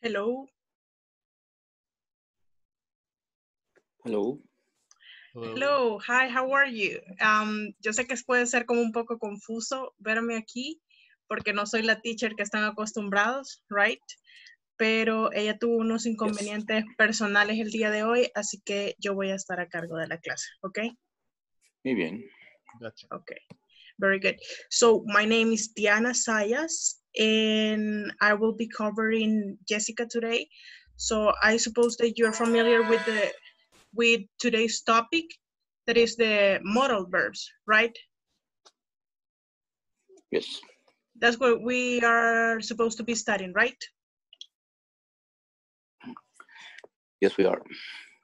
Hello. Hello. Hello. Hi, how are you? Um, yo sé que puede ser como un poco confuso verme aquí porque no soy la teacher que están acostumbrados, right? Pero ella tuvo unos inconvenientes personales el día de hoy, así que yo voy a estar a cargo de la clase, ¿ok? Muy bien. Gotcha. Okay, very good. So my name is Diana Sayas, and I will be covering Jessica today. So I suppose that you're familiar with the with today's topic, that is the modal verbs, right? Yes. That's what we are supposed to be studying, right? Yes, we are.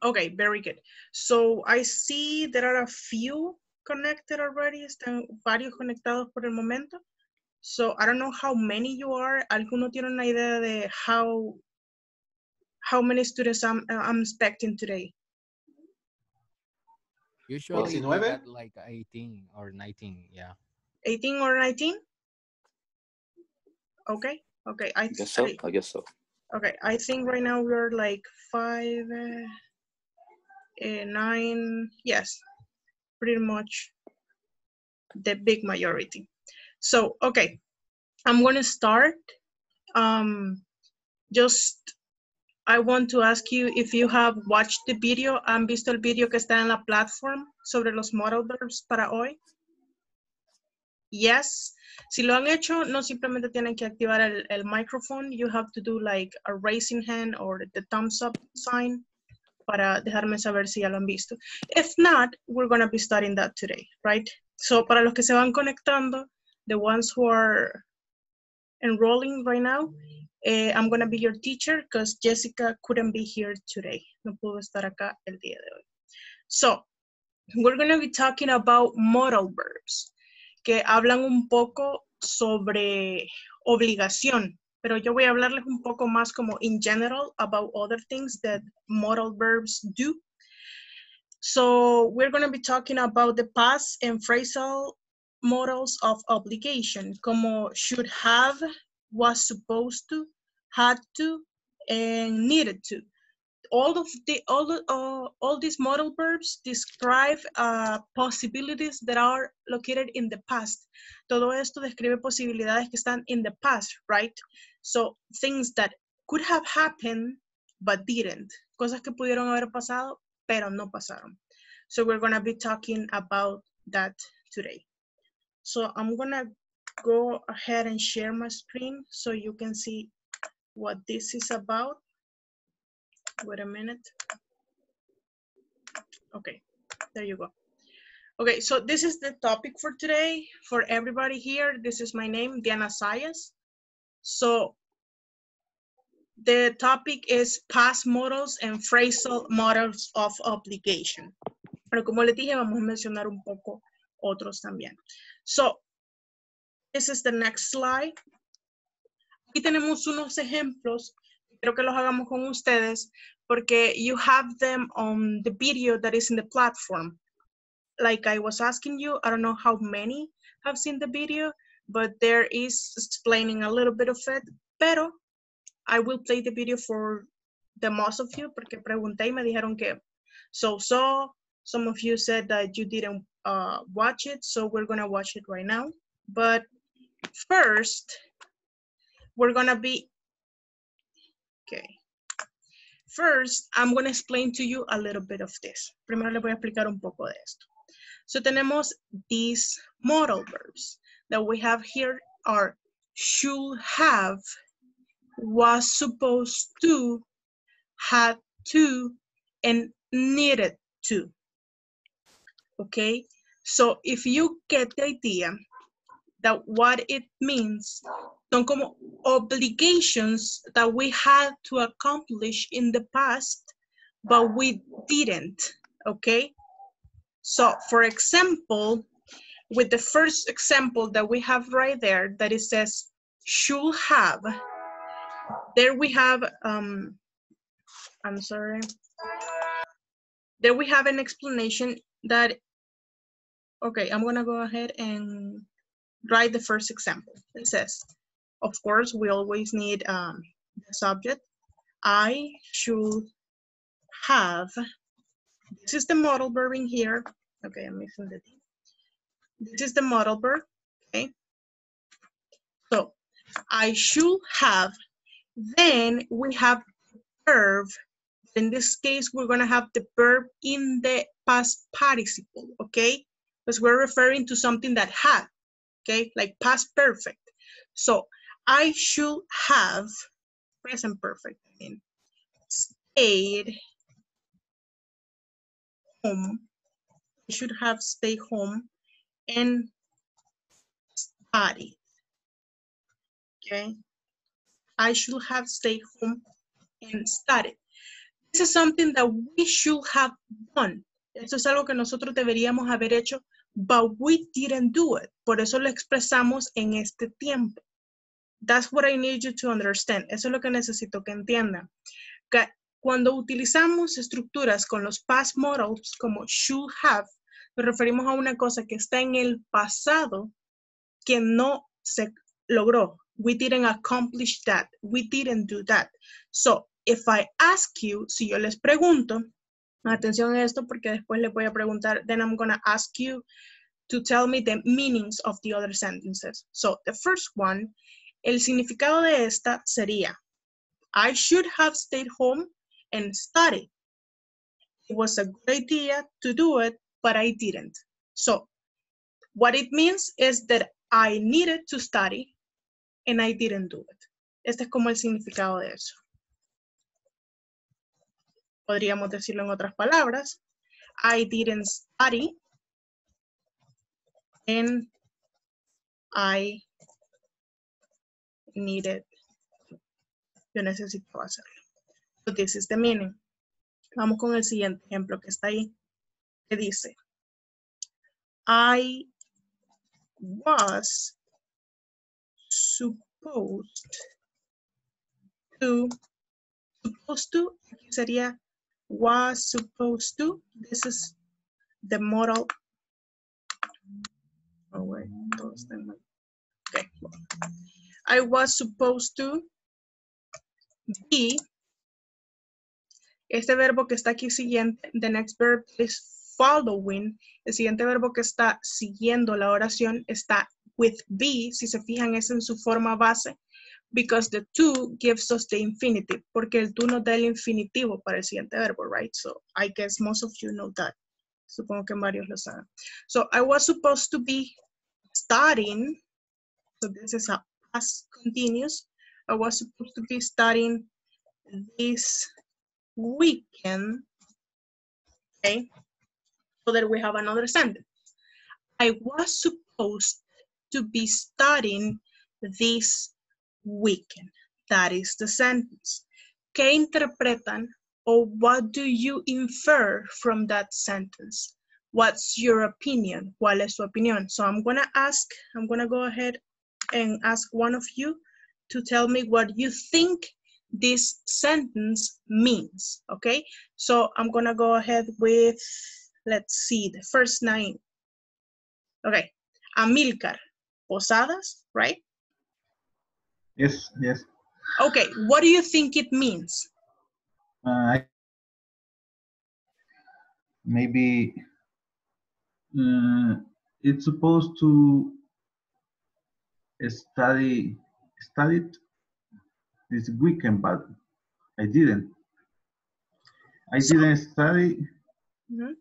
Okay, very good. So I see there are a few connected already. Están varios conectados por el momento. So I don't know how many you are. ¿Alguno tiene una idea de how how many students I'm, I'm expecting today? Usually 19? like 18 or 19, yeah. 18 or 19? Okay, okay. I, I guess so. I- I guess so. okay, I think right now we're like five, uh, uh, nine, yes, pretty much the big majority. So, okay, I'm gonna start. Um, just, I want to ask you if you have watched the video, han visto el video que está en la platform sobre los modal verbs para hoy? Yes. Si lo han hecho, no simplemente tienen que activar el, el microphone. You have to do like a raising hand or the thumbs up sign para dejarme saber si ya lo han visto. If not, we're going to be studying that today, right? So, para los que se van conectando, the ones who are enrolling right now, eh, I'm going to be your teacher because Jessica couldn't be here today. No pudo estar acá el día de hoy. So, we're going to be talking about modal verbs que hablan un poco sobre obligación, pero yo voy a hablarles un poco más como in general about other things that modal verbs do. So we're going to be talking about the past and phrasal modals of obligation, como should have, was supposed to, had to, and needed to. All of the all uh, all these modal verbs describe uh, possibilities that are located in the past. Todo esto describe posibilidades que están in the past, right? So things that could have happened but didn't. Cosas que pudieron haber pasado pero no pasaron. So we're gonna be talking about that today. So I'm gonna go ahead and share my screen so you can see what this is about. Wait a minute. Okay, there you go. Okay, so this is the topic for today. For everybody here, this is my name, Diana Sayas. So the topic is past modals and phrasal modals of obligation. Pero como les dije, vamos a mencionar un poco otros también. So, this is the next slide. Aquí tenemos unos ejemplos. Quiero que los hagamos con ustedes porque you have them on the video that is in the platform. Like I was asking you, I don't know how many have seen the video, but there is explaining a little bit of it. Pero I will play the video for the most of you porque pregunté y me dijeron que so so. Some of you said that you didn't uh, watch it, so we're gonna watch it right now. But first, we're gonna be okay. First, I'm gonna explain to you a little bit of this. Primero le voy a explicar un poco de esto. So tenemos these modal verbs that we have here are should have, was supposed to, had to, and needed to. Okay, so if you get the idea that what it means, son como obligations that we had to accomplish in the past, but we didn't, okay? So for example, with the first example that we have right there, that it says should have, there we have, um, I'm sorry, there we have an explanation that, okay, I'm gonna go ahead and write the first example. It says, of course, we always need um, the subject. I should have, this is the modal verb in here. Okay, I'm missing the D. This is the modal verb, okay? So I should have, then we have verb. In this case, we're gonna have the verb in the past participle, okay? Because we're referring to something that had, okay? Like past perfect. So I should have, present perfect, I mean, stayed home. I should have stayed home and studied. Okay. I should have stayed home and studied. This is something that we should have done. Esto es algo que nosotros deberíamos haber hecho, but we didn't do it. Por eso lo expresamos en este tiempo. That's what I need you to understand. Eso es lo que necesito que entiendan. Que cuando utilizamos estructuras con los past modals como should have, nos referimos a una cosa que está en el pasado que no se logró. We didn't accomplish that. We didn't do that. So, if I ask you, si yo les pregunto, atención a esto porque después le voy a preguntar, then I'm going to ask you to tell me the meanings of the other sentences. So, the first one, el significado de esta sería, I should have stayed home and studied. It was a good idea to do it, but I didn't. So, what it means is that I needed to study and I didn't do it. Este es como el significado de eso. Podríamos decirlo en otras palabras. I didn't study and I needed. Yo necesito hacerlo. So this is the meaning. Vamos con el siguiente ejemplo que está ahí. Que dice, I was supposed to, supposed to, aquí sería was supposed to, this is the modal, oh wait, están okay. I was supposed to be, este verbo que está aquí siguiente, the next verb is following, el siguiente verbo que está siguiendo la oración está with be, si se fijan es en su forma base, because the to gives us the infinitive, porque el to nos da el infinitivo para el siguiente verbo, right? So I guess most of you know that. Supongo que varios lo saben. So I was supposed to be studying, so this is a past continuous. I was supposed to be studying this weekend, okay? So that we have another sentence. I was supposed to be studying this weekend. That is the sentence. ¿Qué interpretan or what do you infer from that sentence? What's your opinion? ¿Cuál es su opinión? So I'm gonna ask, I'm gonna go ahead and ask one of you to tell me what you think this sentence means, okay? So I'm gonna go ahead with, let's see, the first nine. Okay, Amilcar, Posadas, right? Yes, yes. Okay, what do you think it means? Uh, maybe uh, it's supposed to study studied this weekend, but I didn't. I So- didn't study Mhm.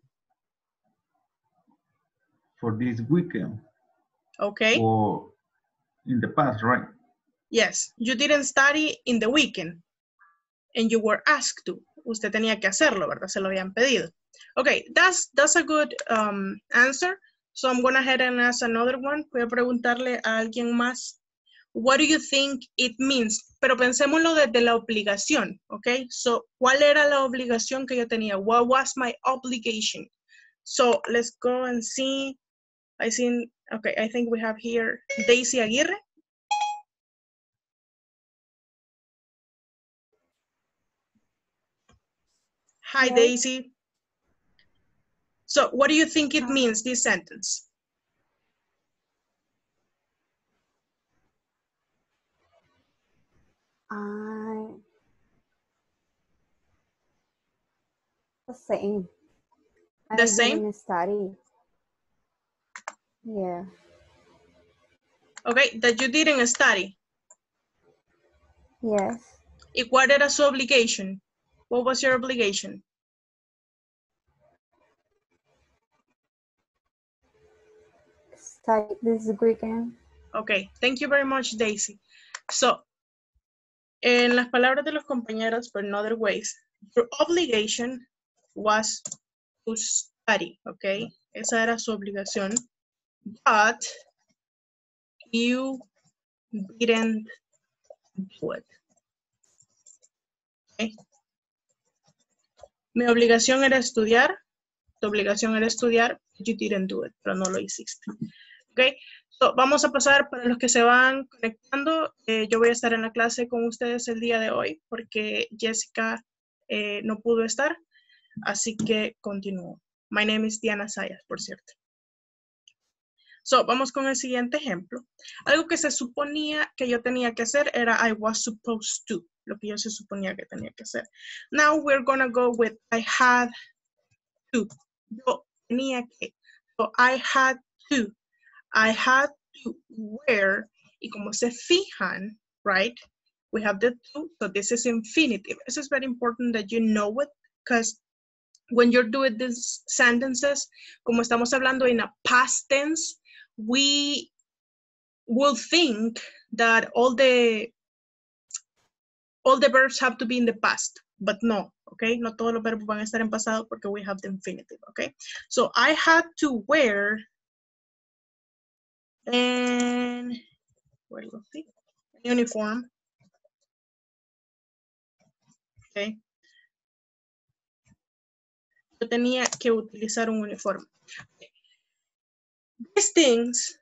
for this weekend Okay, or in the past, right? Yes, you didn't study in the weekend and you were asked to. Usted tenía que hacerlo, ¿verdad? Se lo habían pedido. Okay, that's, that's a good um, answer. So I'm going to ahead and ask another one. Voy a preguntarle a alguien más. What do you think it means? Pero pensémoslo desde la obligación, okay? So, ¿cuál era la obligación que yo tenía? What was my obligation? So, let's go and see. I think, okay, I think we have here Daisy Aguirre. Hi, Hello. Daisy. So what do you think it uh-huh. means, this sentence? I The same. The I same? study. Yeah. Okay, that you didn't study. Yes. ¿Y cuál era su obligation? What was your obligation? Study this weekend. Okay, thank you very much, Daisy. So, en las palabras de los compañeros, but in other ways, your obligation was to study, okay? Esa era su obligación. But you didn't do it. Okay. Mi obligación era estudiar, tu obligación era estudiar, you didn't do it, pero no lo hiciste. Okay. So, vamos a pasar para los que se van conectando. eh, yo voy a estar en la clase con ustedes el día de hoy porque Jessica eh, no pudo estar, así que continúo. My name is Diana Sayas, por cierto. So, vamos con el siguiente ejemplo. Algo que se suponía que yo tenía que hacer era I was supposed to, lo que yo se suponía que tenía que hacer. Now we're gonna go with I had to. Yo tenía que. So, I had to. I had to wear, y como se fijan, right? We have the to, so this is infinitive. This is very important that you know it, because when you're doing these sentences, como estamos hablando in a past tense, we will think that all the all the verbs have to be in the past, but no, okay? No todos los verbos van a estar en pasado porque we have the infinitive, okay? So I had to wear do see? Uniform. Okay. Yo tenía que utilizar un uniforme. These things,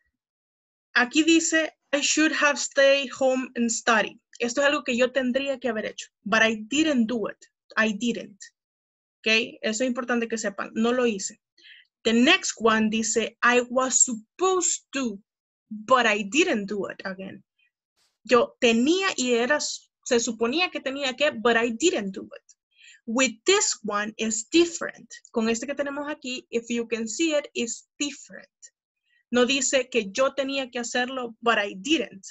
aquí dice, I should have stayed home and studied. Esto es algo que yo tendría que haber hecho, but I didn't do it. I didn't. Okay, eso es importante que sepan, no lo hice. The next one dice, I was supposed to, but I didn't do it again. Yo tenía y era, se suponía que tenía que, but I didn't do it. With this one is different. Con este que tenemos aquí, if you can see it, it, is different. No dice que yo tenía que hacerlo, but I didn't.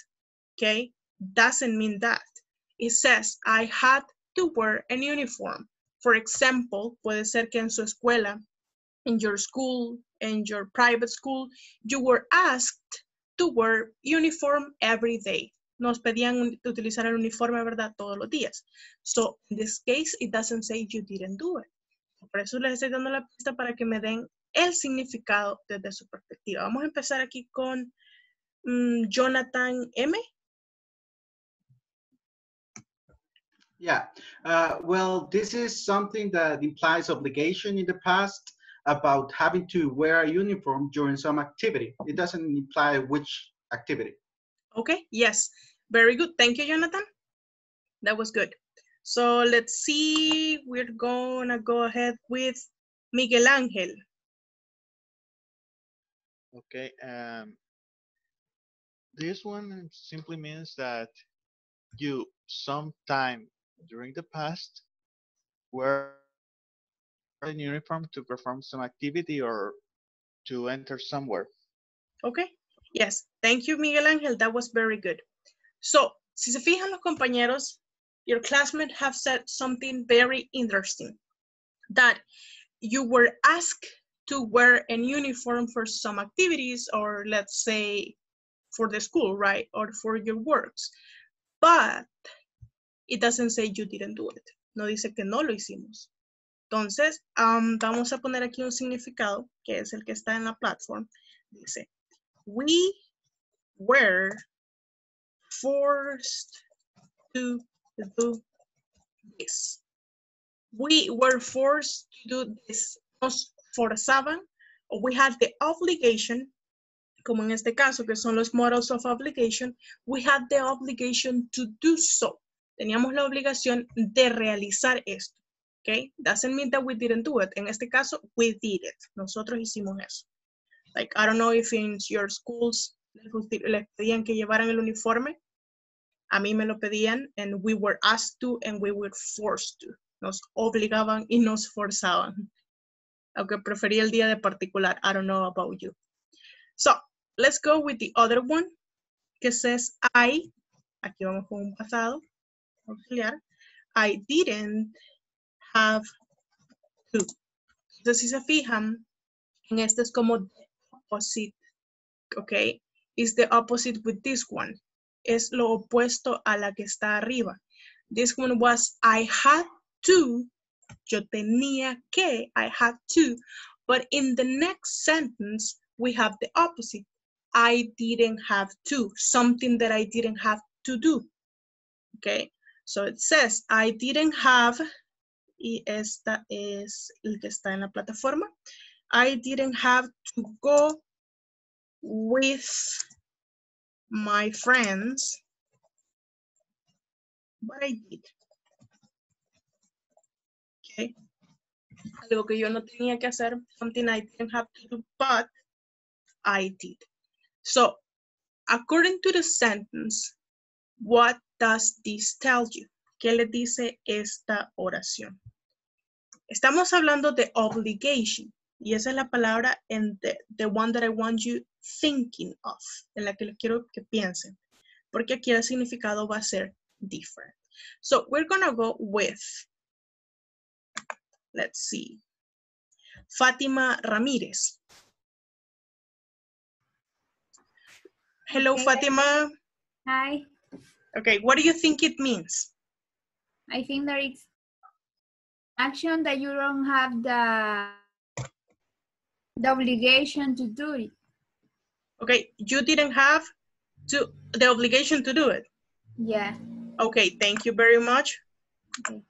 Okay? Doesn't mean that. It says, I had to wear an uniform. For example, puede ser que en su escuela, in your school, in your private school, you were asked to wear uniform every day. Nos pedían utilizar el uniforme, ¿verdad? Todos los días. So, in this case, it doesn't say you didn't do it. Por eso les estoy dando la pista para que me den el significado desde su perspectiva. Vamos a empezar aquí con mm, Jonathan M. Yeah, uh, well, this is something that implies obligation in the past about having to wear a uniform during some activity. It doesn't imply which activity. Okay, yes. Very good. Thank you, Jonathan. That was good. So let's see. We're gonna go ahead with Miguel Angel. Okay. Um, this one simply means that you sometime during the past were in uniform to perform some activity or to enter somewhere. Okay. Yes. Thank you, Miguel Angel. That was very good. So, si se fijan los compañeros, your classmates have said something very interesting. That you were asked to wear an uniform for some activities or let's say for the school, right? Or for your works. But it doesn't say you didn't do it. No dice que no lo hicimos. Entonces, am, vamos a poner aquí un significado, que es el que está en la platform. Dice, we were forced to do this. We were forced to do this. Nos forzaban, o we had the obligation, como en este caso, que son los models of obligation, we had the obligation to do so. Teníamos la obligación de realizar esto. Okay? Doesn't mean that we didn't do it. En este caso, we did it. Nosotros hicimos eso. Like, I don't know if in your schools les pedían que llevaran el uniforme. A mí me lo pedían and we were asked to and we were forced to. nos obligaban y nos forzaban. Aunque prefería el día de particular. I don't know about you. So, let's go with the other one que says I. Aquí vamos con un pasado auxiliar. I didn't have to. Entonces, si se fijan, en este es como the opposite, ¿ok? Is the opposite with this one. Es lo opuesto a la que está arriba. This one was I had to. Yo tenía que. I had to. But in the next sentence, we have the opposite. I didn't have to. Something that I didn't have to do. Okay. So it says, I didn't have, y esta es el que está en la plataforma. I didn't have to go with my friends, but I did. Algo que yo no tenía que hacer, something I didn't have to do, but I did. So, according to the sentence, what does this tell you? ¿Qué le dice esta oración? Estamos hablando de obligation y esa es la palabra en the, the one that I want you thinking of, en la que les quiero que piensen, porque aquí el significado va a ser different. So we're gonna go with, let's see, Fátima Ramírez. Hello, Okay. Fátima. Hi, Okay, what do you think it means? I think that it's action that you don't have the the obligation to do it. Okay, you didn't have to the obligation to do it. Yeah. Okay, thank you very much. Okay.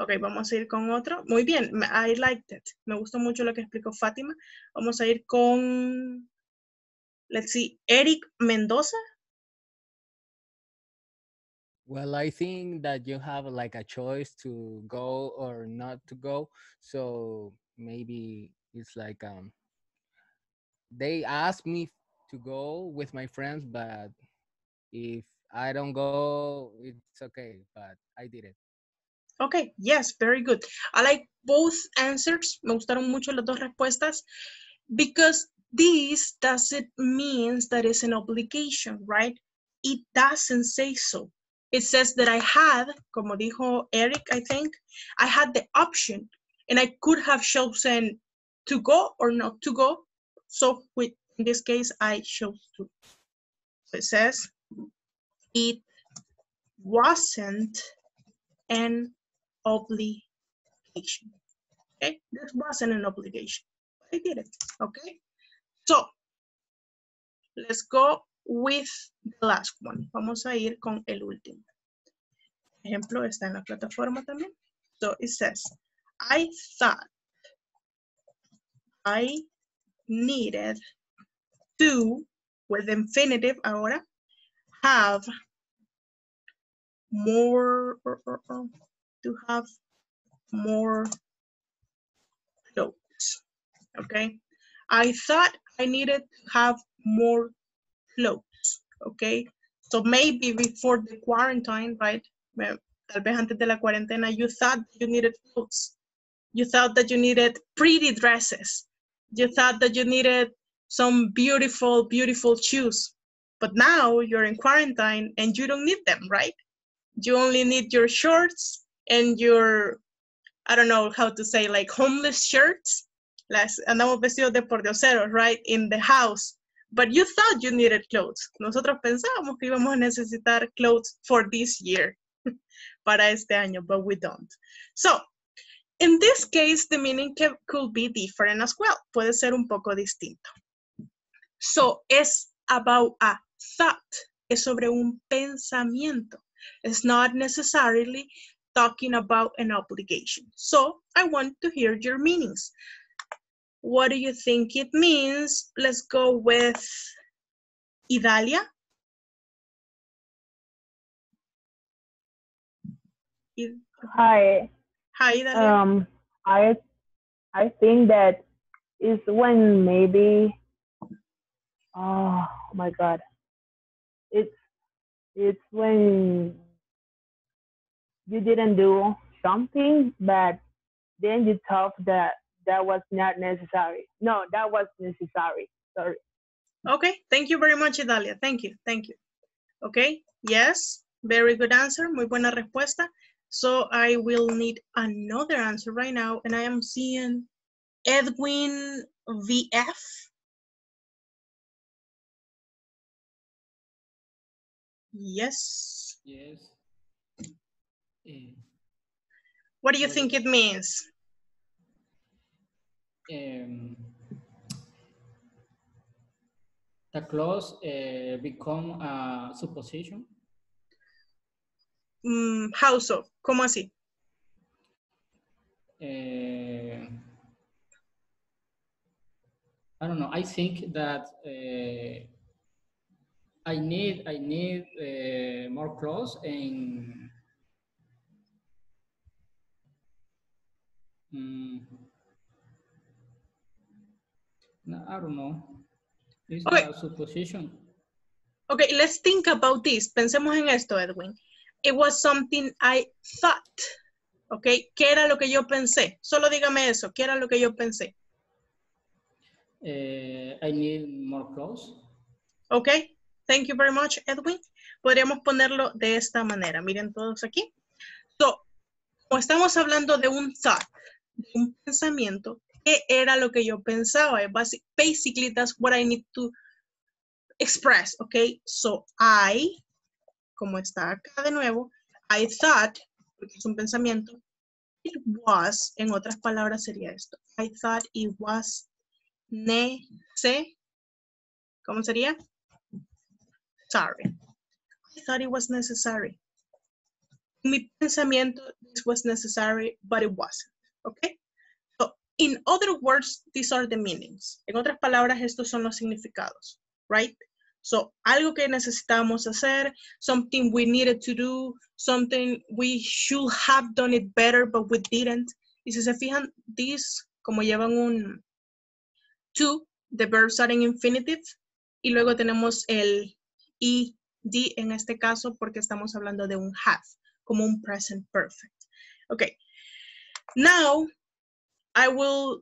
Ok, vamos a ir con otro. Muy bien, I liked it. Me gustó mucho lo que explicó Fátima. Vamos a ir con, let's see, Eric Mendoza. Well, I think that you have like a choice to go or not to go. So maybe it's like um they asked me to go with my friends, but if I don't go, it's okay. But I did it. Okay, yes, very good. I like both answers. Me gustaron mucho las dos respuestas because this doesn't mean that it's an obligation, right? It doesn't say so. It says that I had, como dijo Eric, I think, I had the option and I could have chosen to go or not to go. So with, in this case, I chose to. So it says it wasn't an obligation. Okay, this wasn't an obligation. I did it. Okay, so let's go with the last one. Vamos a ir con el último. Ejemplo está en la plataforma también. So it says, I thought I needed to, with infinitive ahora, have more, to have more clothes. Okay. I thought I needed to have more clothes. Okay. So maybe before the quarantine, right? Tal vez antes de la cuarentena, you thought you needed clothes. You thought that you needed pretty dresses. You thought that you needed some beautiful, beautiful shoes. But now you're in quarantine and you don't need them, right? You only need your shorts and your, I don't know how to say, like homeless shirts. Las andamos vestidos de pordioseros, right? In the house. But you thought you needed clothes. Nosotros pensábamos que íbamos a necesitar clothes for this year, para este año, but we don't. So, in this case, the meaning could be different as well. Puede ser un poco distinto. So, es about a thought. Es sobre un pensamiento. It's not necessarily talking about an obligation. So, I want to hear your meanings. What do you think it means? Let's go with Idalia. Hi. Hi, Idalia. Um, I I think that is when maybe. Oh my God. It's it's when you didn't do something, but then you thought that that was not necessary. No, that was necessary. Sorry. Okay, thank you very much, Idalia. Thank you, thank you. Okay, yes, very good answer. Muy buena respuesta. So I will need another answer right now, and I am seeing Edwin VF. Yes. Yes. Eh, What do you think it means? um, the clause uh, become a supposition. Mm, how so? ¿Cómo así? Uh, I don't know. I think that uh, I need I need uh, more clothes and mm, no, I don't know. It's Okay. a supposition. Okay, let's think about this. Pensemos en esto, Edwin. It was something I thought. Okay, ¿qué era lo que yo pensé? Solo dígame eso, ¿qué era lo que yo pensé? Uh, I need more clothes. Ok, thank you very much, Edwin. Podríamos ponerlo de esta manera. Miren todos aquí. So, como estamos hablando de un thought, de un pensamiento, ¿qué era lo que yo pensaba? Basi- Basically, that's what I need to express, ok? So, I, como está acá de nuevo, I thought, porque es un pensamiento, it was, en otras palabras sería esto. I thought it was nece, ¿cómo sería? Sorry. I thought it was necessary. Mi pensamiento, this was necessary, but it wasn't. Okay? So, in other words, these are the meanings. En otras palabras, estos son los significados, right? So, algo que necesitamos hacer, something we needed to do, something we should have done it better, but we didn't. Y si se fijan, these, como llevan un to, the verbs are in infinitive, y luego tenemos el ed en este caso porque estamos hablando de un have, como un present perfect. Okay. Now, I will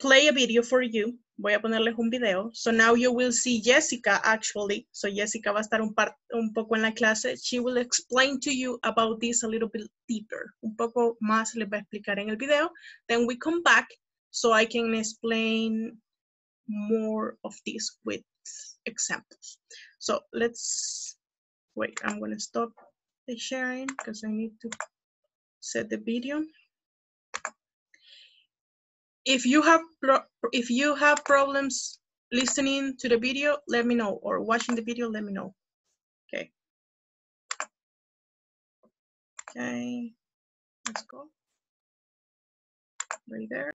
play a video for you. Voy a ponerles un video. So now you will see Jessica actually. So Jessica va a estar un, par- un poco en la clase. She will explain to you about this a little bit deeper. Un poco más les va a explicar en el video. Then we come back so I can explain more of this with examples. So let's, wait, I'm gonna stop the sharing because I need to set the video. If you have, if you have problems listening to the video, let me know, or watching the video, let me know. Okay. Okay, let's go. Right there.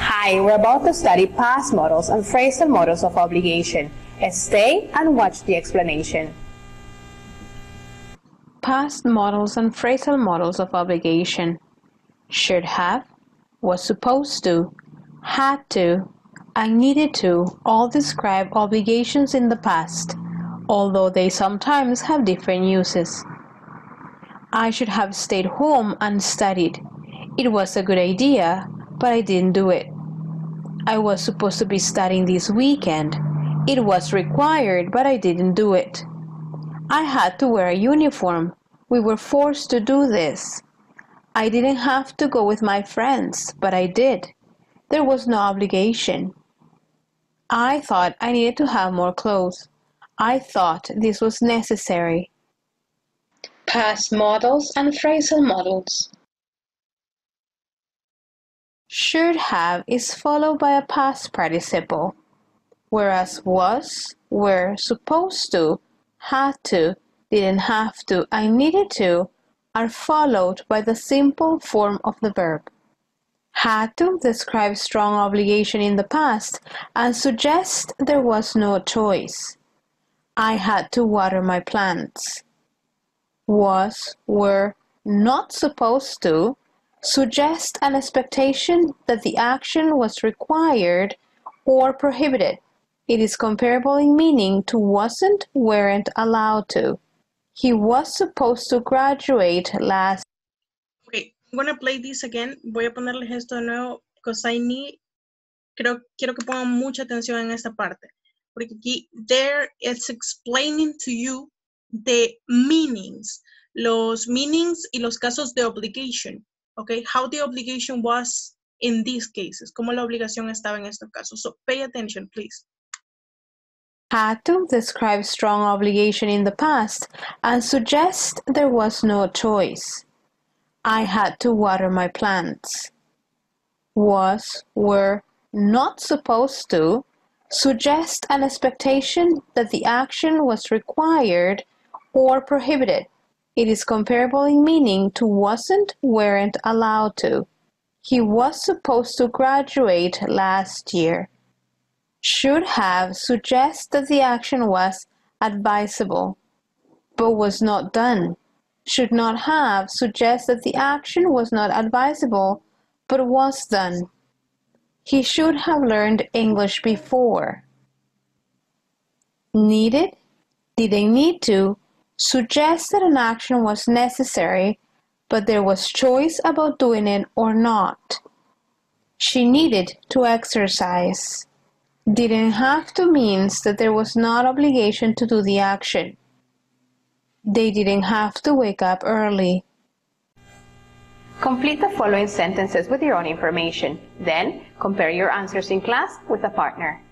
Hi, we're about to study past modals and phrasal modals of obligation. Stay and watch the explanation. Past modals and phrasal modals of obligation. Should have, was supposed to, had to, and needed to all describe obligations in the past, although they sometimes have different uses. I should have stayed home and studied. It was a good idea, but I didn't do it. I was supposed to be studying this weekend. It was required, but I didn't do it. I had to wear a uniform. We were forced to do this. I didn't have to go with my friends, but I did. There was no obligation. I thought I needed to have more clothes. I thought this was necessary. Past modals and phrasal modals. Should have is followed by a past participle, whereas was, were, supposed to, had to, didn't have to, I needed to are followed by the simple form of the verb. Had to describes strong obligation in the past and suggests there was no choice. I had to water my plants. Was, were, not supposed to suggest an expectation that the action was required or prohibited. It is comparable in meaning to wasn't, weren't allowed to. He was supposed to graduate last. Okay, I'm gonna play this again. Voy a ponerles esto de nuevo because I need, creo, quiero que pongan mucha atención en esta parte. Porque aquí, there it's explaining to you the meanings, los meanings y los casos de obligation. Okay, how the obligation was in these cases, cómo la obligación estaba en estos casos. So pay attention, please. Had to describe strong obligation in the past and suggest there was no choice. I had to water my plants. Was, were, not supposed to suggest an expectation that the action was required or prohibited. It is comparable in meaning to wasn't, weren't allowed to. He was supposed to graduate last year. Should have suggests that the action was advisable, but was not done. Should not have suggests that the action was not advisable, but was done. He should have learned English before. Needed, didn't need to, suggests that an action was necessary, but there was choice about doing it or not. She needed to exercise. Didn't have to means that there was not obligation to do the action. They didn't have to wake up early. Complete the following sentences with your own information. Then, compare your answers in class with a partner.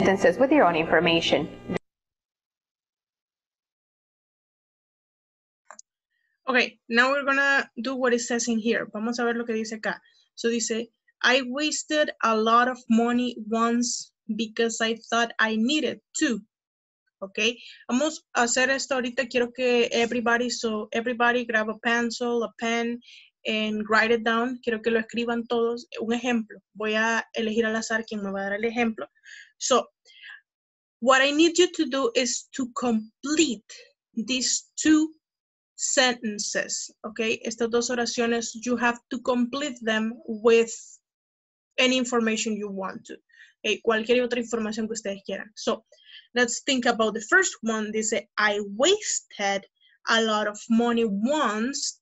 Sentences with your own information. Okay, now we're gonna do what it says in here. Vamos a ver lo que dice acá. So dice, I wasted a lot of money once because I thought I needed to. Okay, vamos a hacer esto ahorita. Quiero que everybody, so everybody grab a pencil, a pen, and write it down. Quiero que lo escriban todos. Un ejemplo. Voy a elegir al azar quien me va a dar el ejemplo. So, what I need you to do is to complete these two sentences, okay? Estas dos oraciones, you have to complete them with any information you want to. Okay? Cualquier otra información que ustedes quieran. So, let's think about the first one. Dice, I wasted a lot of money once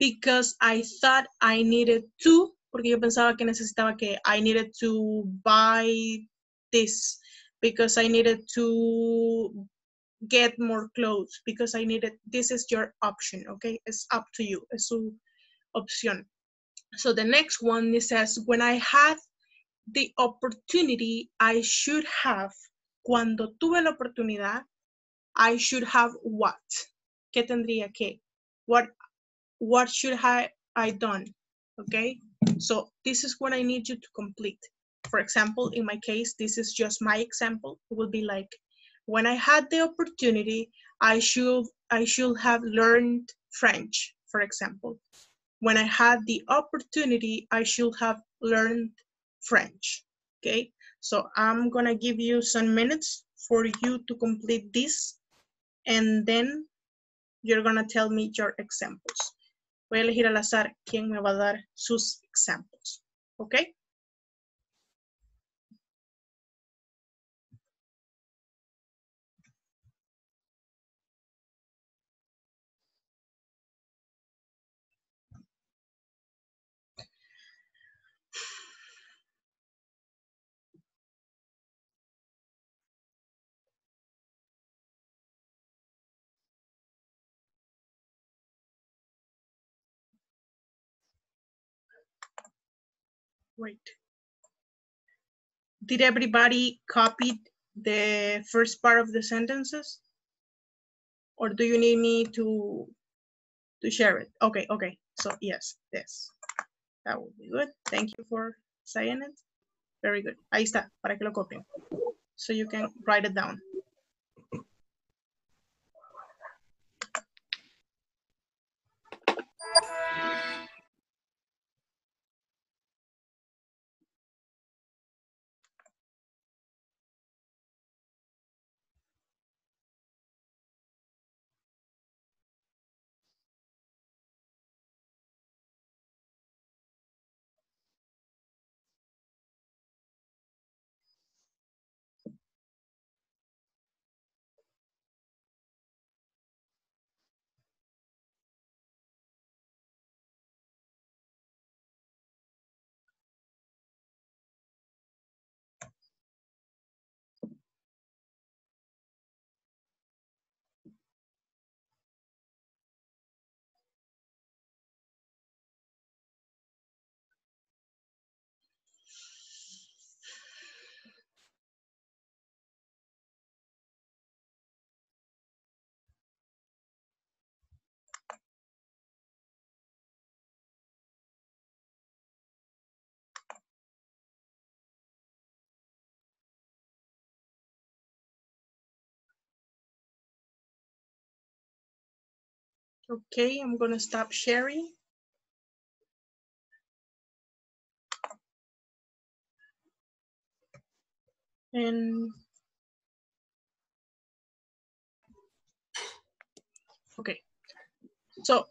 because I thought I needed to, porque yo pensaba que necesitaba que I needed to buy this, because I needed to get more clothes because I needed, this is your option, okay? It's up to you, es su opción. So the next one, it says, when I had the opportunity, I should have, cuando tuve la oportunidad, I should have what? ¿Qué tendría que? What, what should I, I done? Okay, so this is what I need you to complete. For example, in my case, this is just my example. It would be like, when I had the opportunity, I should I should have learned French, for example. When I had the opportunity, I should have learned French. Okay, so I'm gonna give you some minutes for you to complete this, and then you're gonna tell me your examples. Voy a elegir al azar quién me va a dar sus examples. Okay. Wait. Did everybody copy the first part of the sentences? Or do you need me to to share it? Okay, okay. So yes, yes. That would be good. Thank you for saying it. Very good. Ahí está, para que lo copien. So you can write it down. Okay, I'm gonna stop sharing. And okay, so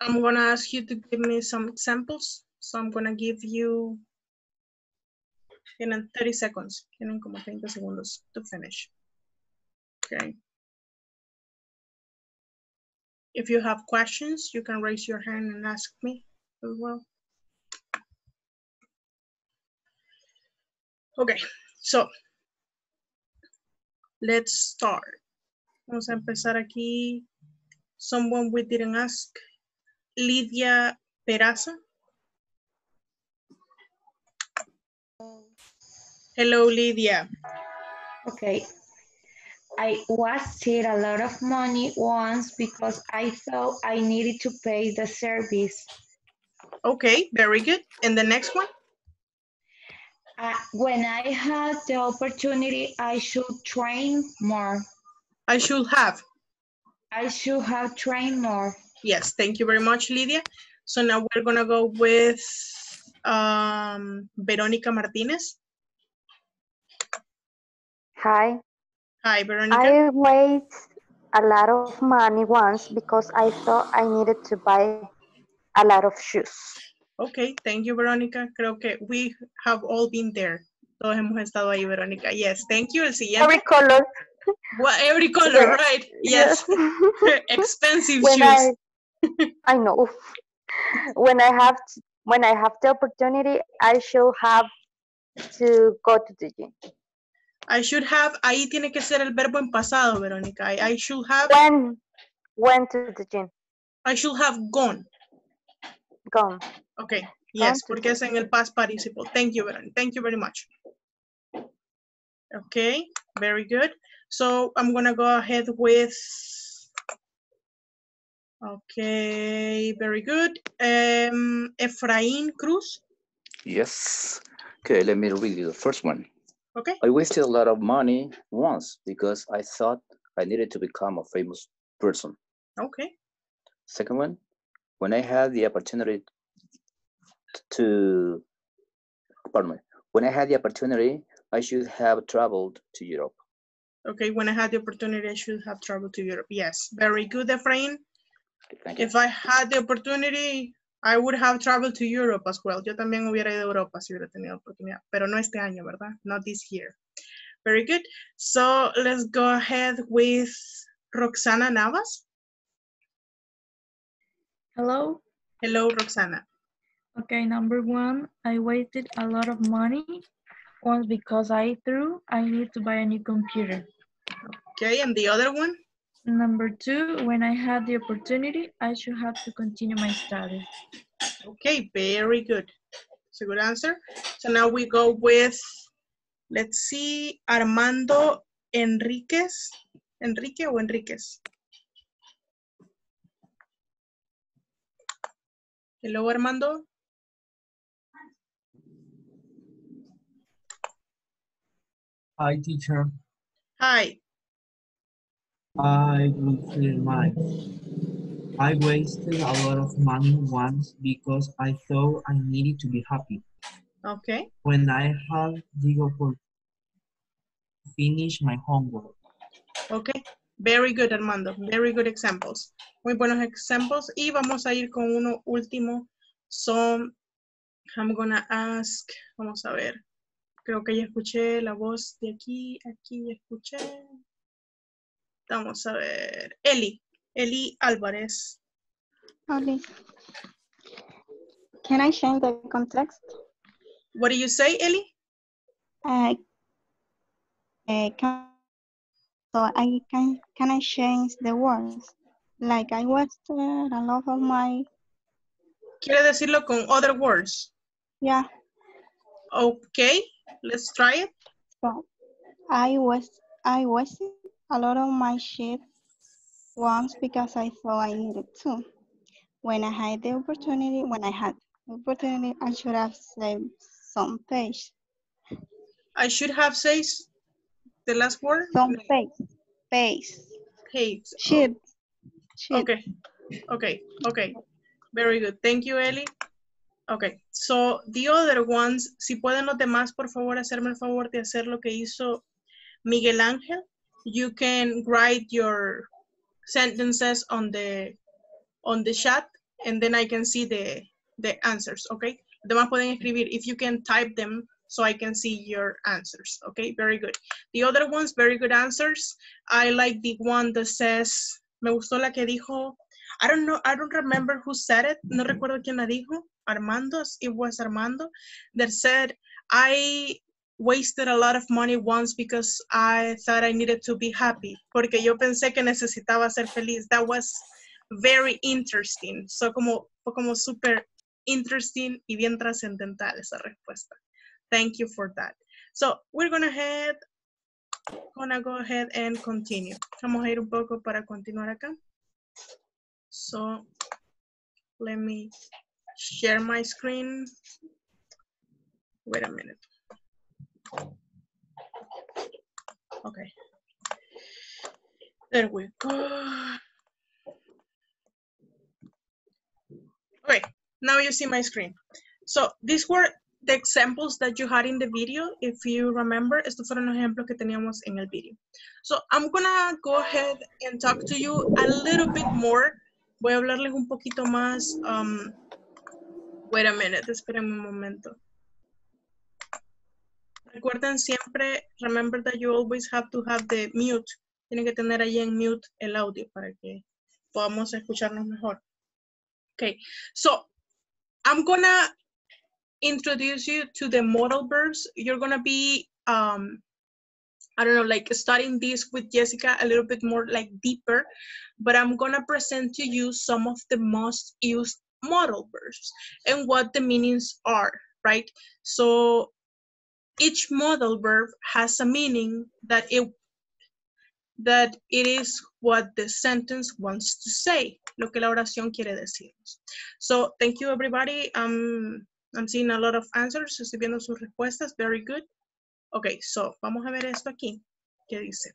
I'm gonna ask you to give me some examples. So I'm gonna give you tienen 30 seconds, tienen como 30 segundos to finish. Okay. If you have questions, you can raise your hand and ask me as well. Okay, so let's start. Vamos a empezar aquí. Someone we didn't ask. Lidia Peraza. Hello, Lidia. Okay. I wasted a lot of money once because I thought I needed to pay the service. Okay, very good. And the next one? Uh, when I had the opportunity, I should train more. I should have. I should have trained more. Yes, thank you very much, Lidia. So now we're gonna go with um, Veronica Martinez. Hi. Hi, Veronica. I wasted a lot of money once because I thought I needed to buy a lot of shoes. Okay, thank you, Veronica. Creo que we have all been there. Todos hemos estado ahí, Veronica. Yes, thank you. El siguiente. Every color. Well, every color, right? Yes. Expensive when shoes. I, I know. When I have t- when I have the opportunity, I should have to go to the gym. I should have, ahí tiene que ser el verbo en pasado, Veronica. I, I should have, When went to the gym. I should have gone. Gone. Okay, yes, to porque es en el past participle. Thank you, Veronica. Thank you very much. Okay, very good. So I'm gonna go ahead with, okay, very good. Um, Efraín Cruz, Yes. Okay, let me read you the first one. Okay? I wasted a lot of money once because I thought I needed to become a famous person. Okay, Second one, when I had the opportunity to, pardon me, when I had the opportunity, I should have traveled to Europe. okay, when I had the opportunity, I should have traveled to Europe. Yes, very good, Efraín. Thank you. If I had the opportunity, I would have traveled to Europe as well. Yo también hubiera ido a Europa si hubiera tenido oportunidad, pero no este año, ¿verdad? Not this year. Very good. So let's go ahead with Roxana Navas. Hello. Hello, Roxana. Okay, number one, I wasted a lot of money once because I threw I need to buy a new computer. Okay, and the other one? Number two, when I had the opportunity, I should have to continue my studies. Okay, very good. It's a good answer. So now we go with, let's see, Armando Enriquez. Enrique o Enriquez? Hello, Armando. Hi, teacher. Hi. I will clear mine. I wasted a lot of money once because I thought I needed to be happy. Okay. When I had the opportunity to finish my homework. Okay. Very good, Armando. Very good examples. Muy buenos examples. Y vamos a ir con uno último. So, I'm gonna ask, vamos a ver. Creo que ya escuché la voz de aquí, aquí ya escuché. Vamos a ver. Eli, Eli Álvarez. Okay. Can I change the context? What do you say, Eli? Uh, uh, can, so I can can I change the words? Like I wasted a lot of my ¿Quiere decirlo con other words? yeah. Okay, let's try it. So I was I wasted a lot of my shit once because I thought I needed to. When I had the opportunity, when I had the opportunity, I should have saved some page. I should have said the last word. Some page. Page. Page. Shit. Shit. Okay. Okay, okay. Very good. Thank you, Eli. Okay, so the other ones, si pueden los demás, por favor, hacerme el favor de hacer lo que hizo Miguel Ángel. You can write your sentences on the on the chat and then I can see the the answers, okay? Demás pueden escribir if you can type them so I can see your answers, okay? Very good. The other ones, very good answers. I like the one that says, me gustó la que dijo, I don't know, I don't remember who said it. No recuerdo quién la dijo. Armando, it was Armando that said, I wasted a lot of money once because I thought I needed to be happy. Porque yo pensé que necesitaba ser feliz. That was very interesting. So como, fue como super interesting y bien trascendental esa respuesta. Thank you for that. So we're gonna head, gonna go ahead and continue. Vamos a ir un poco para continuar acá. So let me share my screen. Wait a minute. Okay. There we go. Okay, now you see my screen. So these were the examples that you had in the video. If you remember, estos fueron los ejemplos que teníamos en el video. So I'm gonna go ahead and talk to you a little bit more. Voy a hablarles un poquito más. Um, wait a minute, esperen un momento. Recuerden siempre, remember that you always have to have the mute. Tienen que tener ahí en mute el audio para que podamos escucharnos mejor. Okay, so I'm gonna introduce you to the modal verbs. You're gonna be, um, I don't know, like studying this with Jessica a little bit more like deeper, but I'm gonna present to you some of the most used modal verbs and what the meanings are, right? So each modal verb has a meaning that it that it is what the sentence wants to say, lo que la oración quiere decirnos. So, thank you everybody. Um, I'm seeing a lot of answers. Estoy viendo sus respuestas. Very good. Okay, so, vamos a ver esto aquí. ¿Qué dice?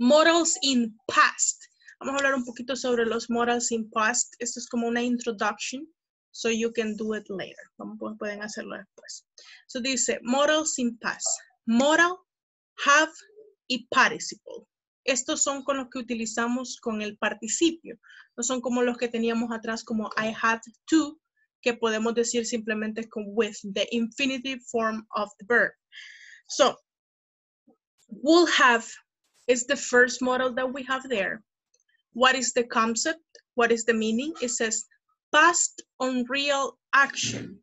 Modals in past. Vamos a hablar un poquito sobre los modals in past. Esto es como una introduction. So you can do it later. Pueden hacerlo después. So dice, modals in past. Modal, have y participle. Estos son con los que utilizamos con el participio. No son como los que teníamos atrás como I had to, que podemos decir simplemente con with, the infinitive form of the verb. So, will have is the first model that we have there. What is the concept? What is the meaning? It says past unreal action,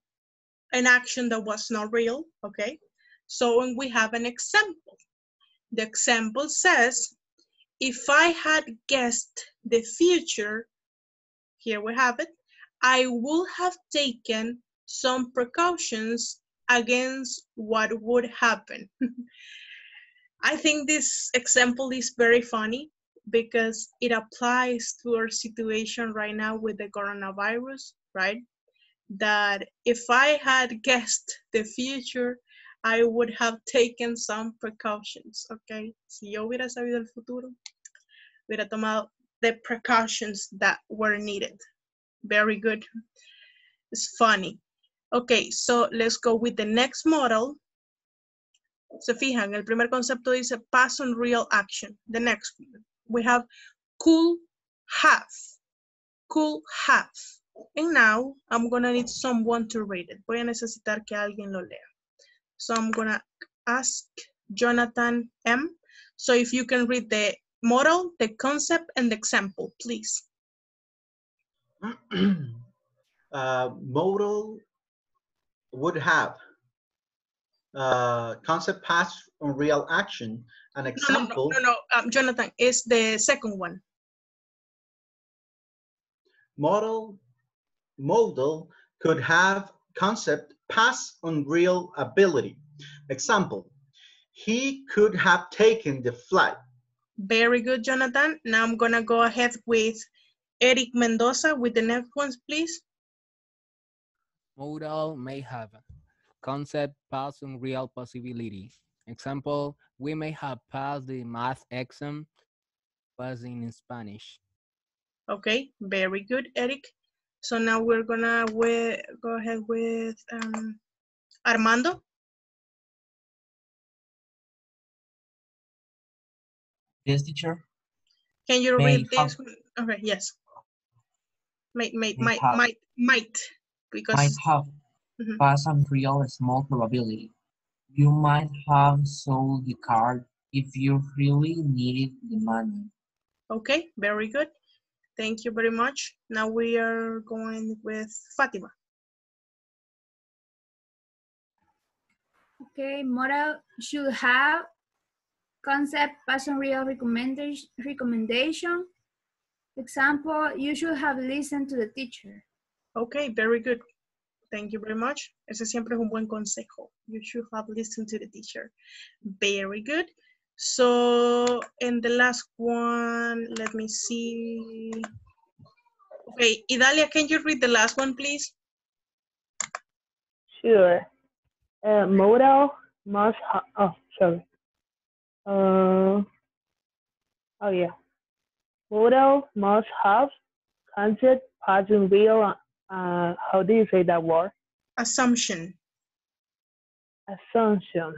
an action that was not real, okay? So when we have an example, the example says, if I had guessed the future, here we have it, I would have taken some precautions against what would happen. I think this example is very funny because it applies to our situation right now with the coronavirus, right? That if I had guessed the future, I would have taken some precautions, okay? Si yo hubiera sabido el futuro, hubiera tomado the precautions that were needed. Very good. It's funny. Okay, so let's go with the next model. Se fijan, el primer concepto dice pass on real action. The next one, we have could have, could have. And now I'm gonna need someone to read it. Voy a necesitar que alguien lo lea. So I'm gonna ask Jonathan M. So if you can read the model, the concept, and the example, please. uh, modal would have uh, concept pass on real action. An example. No, no, no, no. Um, Jonathan, is the second one. Model, modal could have concept pass on real ability. Example, he could have taken the flight. Very good, Jonathan. Now I'm gonna go ahead with Eric Mendoza with the next ones, please. Modal may have concept pass on real possibility. Example, we may have passed the math exam was in Spanish. Okay, very good, Eric. So now we're gonna wi- go ahead with um, Armando. Yes, teacher. Can you May read have- this? one? Okay, yes. Might, might, May might, might, might, because. Might have Mhm. passed on real small probability. You might have sold the card if you really needed the money. Okay, very good. Thank you very much. Now we are going with Fatima. Okay, model should have concept, passion, real recommendation, recommendation. Example, you should have listened to the teacher. Okay, very good. Thank you very much. Ese siempre es un buen consejo. You should have listened to the teacher. Very good. So, and the last one, let me see. Okay, Idalia, can you read the last one, please? Sure. A model must oh, sorry. Uh, oh yeah. Modal must have concept, present, real, uh, how do you say that word? Assumption. Assumption.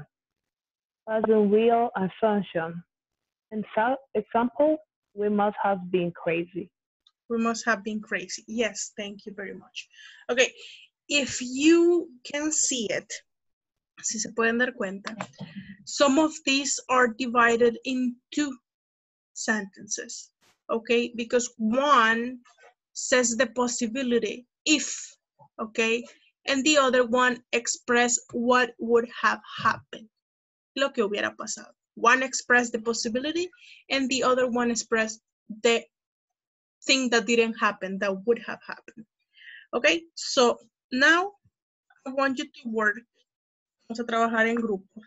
Present, real, assumption. And so, example, we must have been crazy. We must have been crazy. Yes, thank you very much. Okay, if you can see it, si se pueden dar cuenta, some of these are divided into sentences, okay? Because one says the possibility, if, okay? And the other one express what would have happened, lo que hubiera pasado. One expressed the possibility and the other one expressed the thing that didn't happen, that would have happened. Okay, so now I want you to work. Vamos a trabajar en grupo.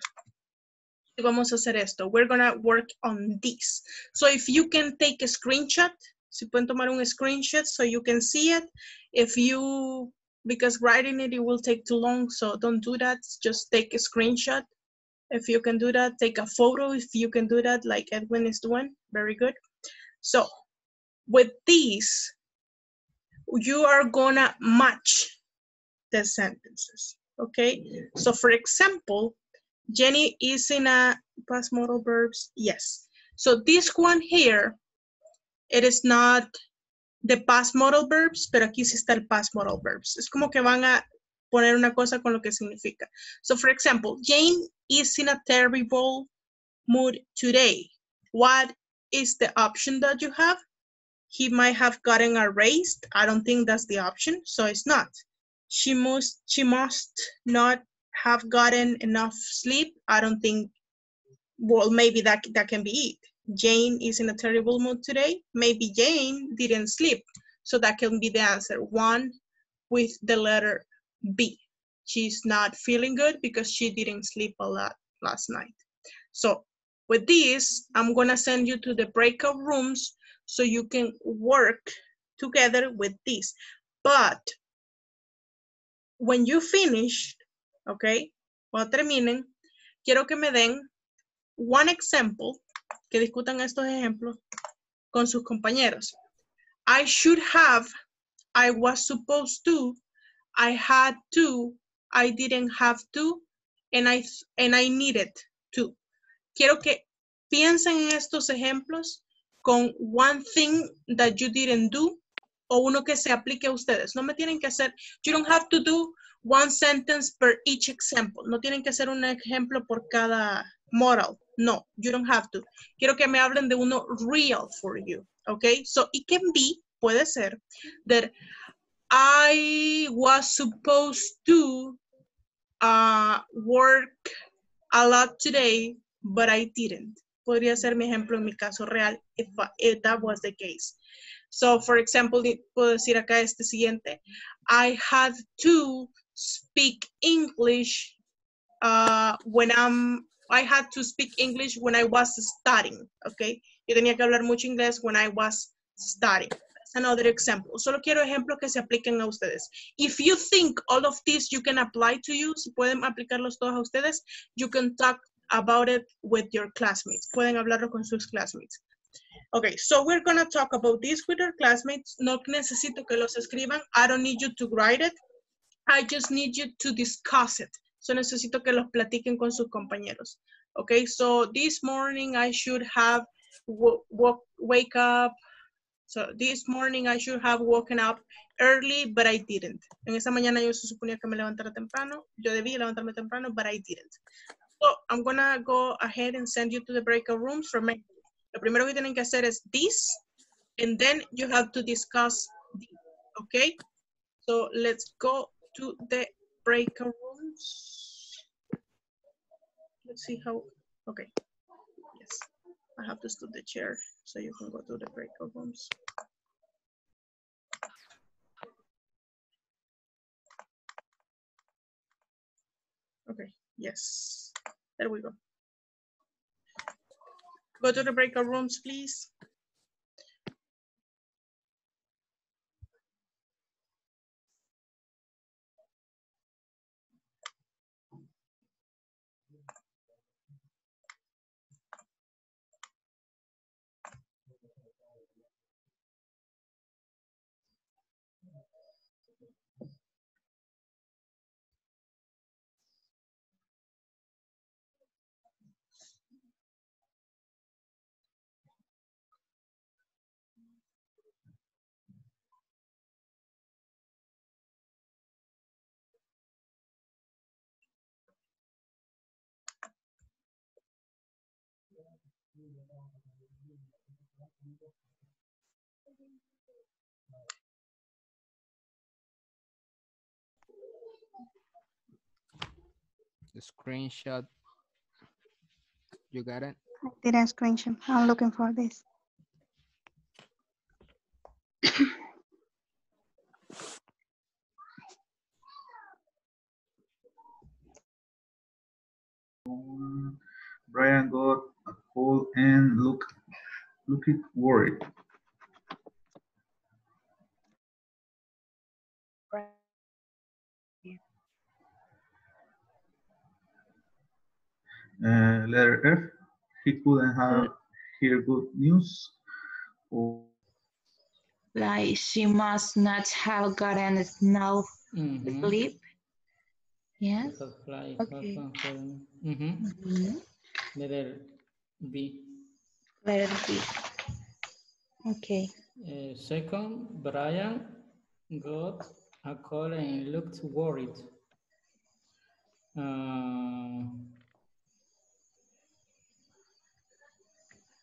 Y vamos a hacer esto. We're gonna work on this. So if you can take a screenshot, si pueden tomar un screenshot so you can see it. If you, because writing it, it will take too long, so don't do that. Just take a screenshot. If you can do that, take a photo. If you can do that, like Edwin is doing, very good. So with these, you are gonna match the sentences, okay? So for example, Jenny is in a past modal verbs, yes. So this one here, it is not the past modal verbs, pero aquí sí está el past modal verbs. Es como que van a poner una cosa con lo que significa. So for example, Jane is in a terrible mood today. What is the option that you have? he might have gotten a raise. I don't think that's the option, so it's not. She must she must not have gotten enough sleep. I don't think. Well, maybe that that can be it. Jane is in a terrible mood today. Maybe Jane didn't sleep, so that can be the answer. One with the letter B. She's not feeling good because she didn't sleep a lot last night. So with this, I'm gonna send you to the breakout rooms so you can work together with this. But when you finish, okay, cuando terminen, quiero que me den one example, que discutan estos ejemplos con sus compañeros. I should have, I was supposed to, I had to, I didn't have to, and I, and I needed to. Quiero que piensen en estos ejemplos con one thing that you didn't do o uno que se aplique a ustedes. No me tienen que hacer, you don't have to do one sentence per each example. No tienen que hacer un ejemplo por cada model. No, you don't have to. Quiero que me hablen de uno real for you. Okay, so it can be, puede ser, that I was supposed to uh, work a lot today, but I didn't. Podría ser mi ejemplo en mi caso real if, if that was the case. So, for example, puedo decir acá este siguiente. I had to speak English uh, when I'm, I had to speak English when I was studying, okay? Yo tenía que hablar mucho inglés when I was studying. That's another example. Solo quiero ejemplos que se apliquen a ustedes. If you think all of this you can apply to you, si pueden aplicarlos todos a ustedes, you can talk about it with your classmates. Pueden hablarlo con sus classmates. Okay, so we're gonna talk about this with our classmates. No necesito que los escriban. I don't need you to write it. I just need you to discuss it. So necesito que los platiquen con sus compañeros. Okay, so this morning I should have wake up. So this morning I should have woken up early, but I didn't. En esa mañana yo se suponía que me levantara temprano. Yo debía levantarme temprano, but I didn't. So I'm gonna go ahead and send you to the breakout rooms. Remember, lo primero que tienen que hacer es this, and then you have to discuss this, okay? So let's go to the breakout rooms. Let's see how, okay. Yes, I have to stop the chair so you can go to the breakout rooms. Okay, yes, there we go. Go to the breakout rooms, please. The screenshot. You got it? I didn't screenshot. I'm looking for this. Brian got a cold and look, look it worried. Uh, letter F, he couldn't have hear good news. Oh, Like she must not have gotten enough Mhm. sleep. Yes. Okay. happen for- Mhm. Mhm. Letter B. Letter B. Okay. Uh, second, Brian got a call and looked worried. Uh,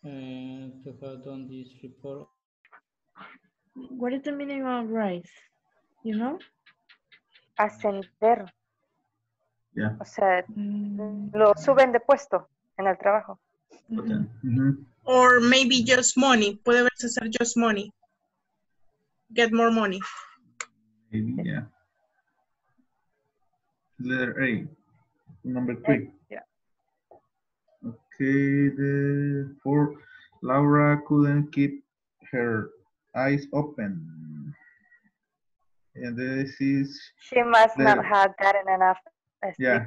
uh, to have done this report. What is the meaning of rise? You know? Ascender. Yeah. O sea, Mm. lo suben de puesto en el trabajo. Mhm. Or maybe just money. Puede verse ser just money. Get more money. Maybe, yeah. Letter A, number three. yeah. Okay, the four, Laura couldn't keep her eyes open. And this is, She must not Letter- have gotten enough sleep. yeah,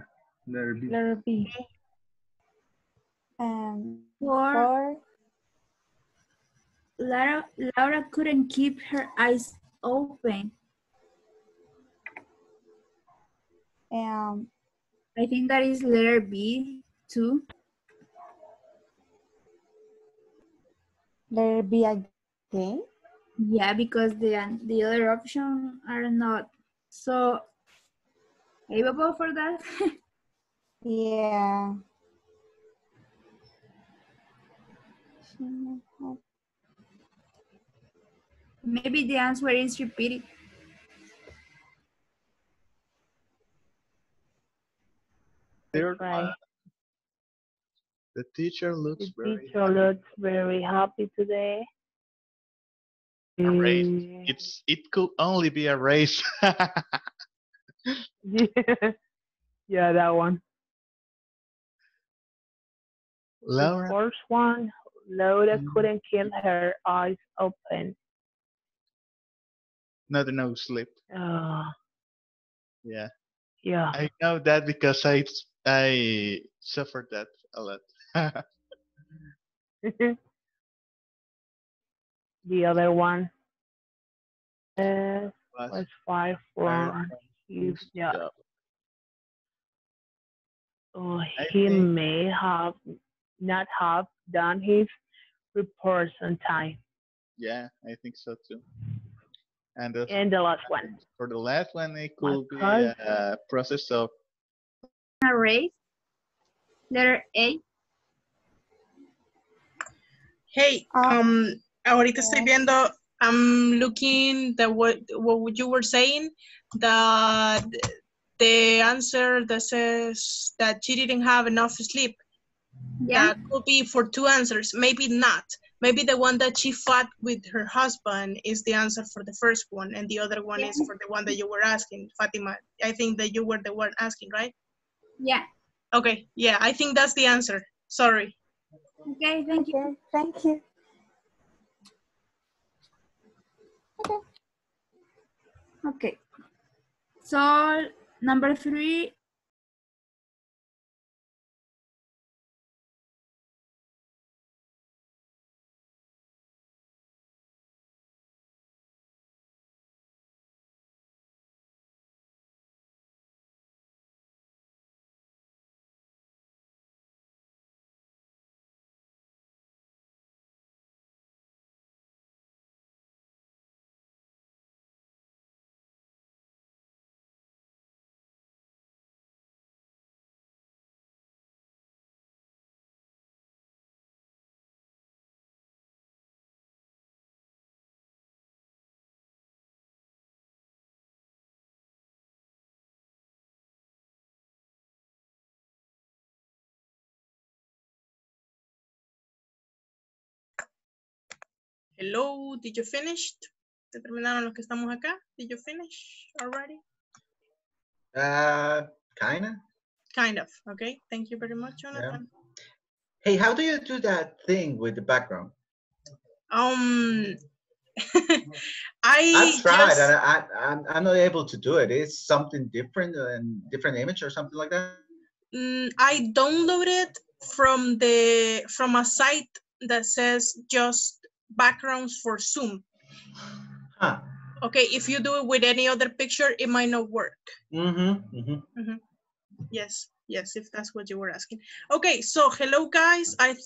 letter B. Letter B. Um, Four. four, Laura, Laura couldn't keep her eyes open. um, I think that is letter B too. letter B again. Yeah, because the the other option are not so able for that. Yeah. She must Maybe the answer is repeated. Third Right. one. The teacher looks The very teacher looks very happy today. race. Mm, It's it could only be a race. yeah. yeah, that one. The first one, Laura couldn't keep her eyes open. not no sleep. Uh, Yeah, yeah. I know that because I I suffered that a lot. the other one uh, Was was fired from his job. Oh, he may have not have done his reports on time. Yeah, I think so too. And the, And the last one. for the last one, it could be Because- a process of A race. Letter A. Hey, um, ahorita estoy viendo, I'm looking the what what you were saying, the the answer that says that she didn't have enough sleep. Yeah. That could be for two answers, maybe not. Maybe the one that she fought with her husband is the answer for the first one, and the other one is for the one that you were asking, Fatima. I think that you were the one asking, right? Yeah. Okay, yeah, I think that's the answer. Sorry. Okay, thank you. Thank you. Okay. Okay. So number three. Hello, did you finish? ¿Se terminaron los que estamos acá? Did you finish already? Uh, kinda. Kind of, okay. Thank you very much, Jonathan. Hey, how do you do that thing with the background? Um, I I've tried just- and I, I, I'm, I'm not able to do it. It's something different and different image or something like that. Mm, I downloaded from the from a site that says just backgrounds for Zoom. Huh. Okay, if you do it with any other picture, it might not work. Mm-hmm. mm-hmm. Mhm. Yes, yes, if that's what you were asking. Okay, so hello guys. I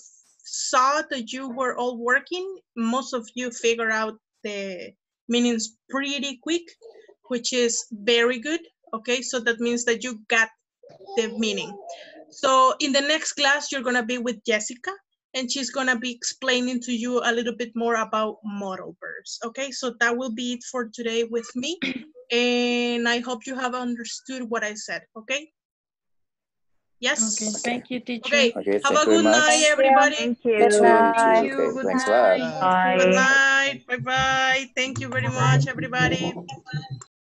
saw that you were all working. Most of you figure out the meanings pretty quick, which is very good. Okay, so that means that you got the meaning. So in the next class, you're gonna be with Jessica and she's gonna be explaining to you a little bit more about model verbs. Okay, so that will be it for today with me. And I hope you have understood what I said, okay? Yes? Okay, thank you, teacher. Okay, Okay, have a you very good much. night, everybody. Thank you. You too, Bye. you too. Okay, thanks a lot. Good night. Bye-bye. Thank you very much, everybody.